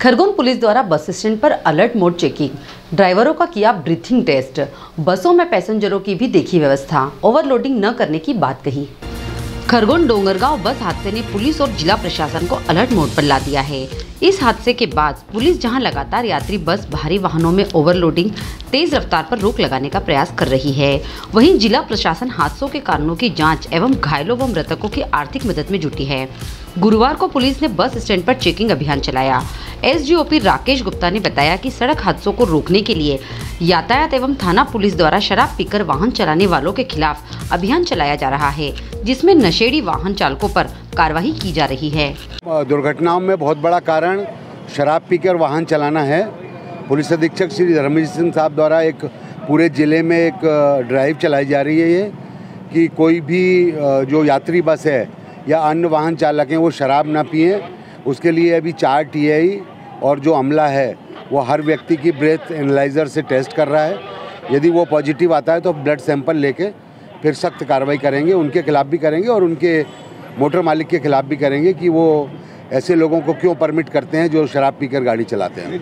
Khargone police द्वारा bus stand पर alert mode checking. ड्राइवरों का किया ब्रीथिंग टेस्ट बसों में पैसेंजरों की भी देखी व्यवस्था। ओवरलोडिंग न करने की बात कही। खरगोन डोंगरगांव बस हादसे ने पुलिस और जिला प्रशासन को अलर्ट मोड पर ला दिया है। इस हादसे के बाद पुलिस जहाँ लगातार यात्री बस, भारी वाहनों में ओवरलोडिंग तेज रफ्तार पर रोक लगाने का प्रयास कर रही है। वहीं जिला प्रशासन हादसों के कारणों की जाँच एवं घायलों व मृतकों की आर्थिक मदद में जुटी है। गुरुवार को पुलिस ने बस स्टैंड पर चेकिंग अभियान चलाया। एसडीओपी राकेश गुप्ता ने बताया कि सड़क हादसों को रोकने के लिए यातायात एवं थाना पुलिस द्वारा शराब पीकर वाहन चलाने वालों के खिलाफ अभियान चलाया जा रहा है, जिसमें नशेड़ी वाहन चालकों पर कार्रवाई की जा रही है। दुर्घटनाओं में बहुत बड़ा कारण शराब पीकर वाहन चलाना है। पुलिस अधीक्षक श्री धर्मजीत सिंह साहब द्वारा एक पूरे ज़िले में एक ड्राइव चलाई जा रही है ये, कि कोई भी जो यात्री बस है या अन्य वाहन चालक हैं, वो शराब ना पिए। उसके लिए अभी चार टीआई और जो अमला है, वो हर व्यक्ति की ब्रेथ एनालाइज़र से टेस्ट कर रहा है। यदि वो पॉजिटिव आता है तो ब्लड सैंपल लेके फिर सख्त कार्रवाई करेंगे, उनके खिलाफ़ भी करेंगे और उनके मोटर मालिक के खिलाफ़ भी करेंगे कि वो ऐसे लोगों को क्यों परमिट करते हैं जो शराब पीकर गाड़ी चलाते हैं।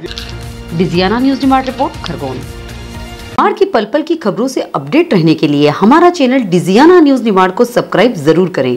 डिजियाना न्यूज़ डिमांड रिपोर्ट, खरगोन। बाढ़ की पल पल की खबरों से अपडेट रहने के लिए हमारा चैनल डिजियाना न्यूज़ निमाड़ को सब्सक्राइब ज़रूर करें।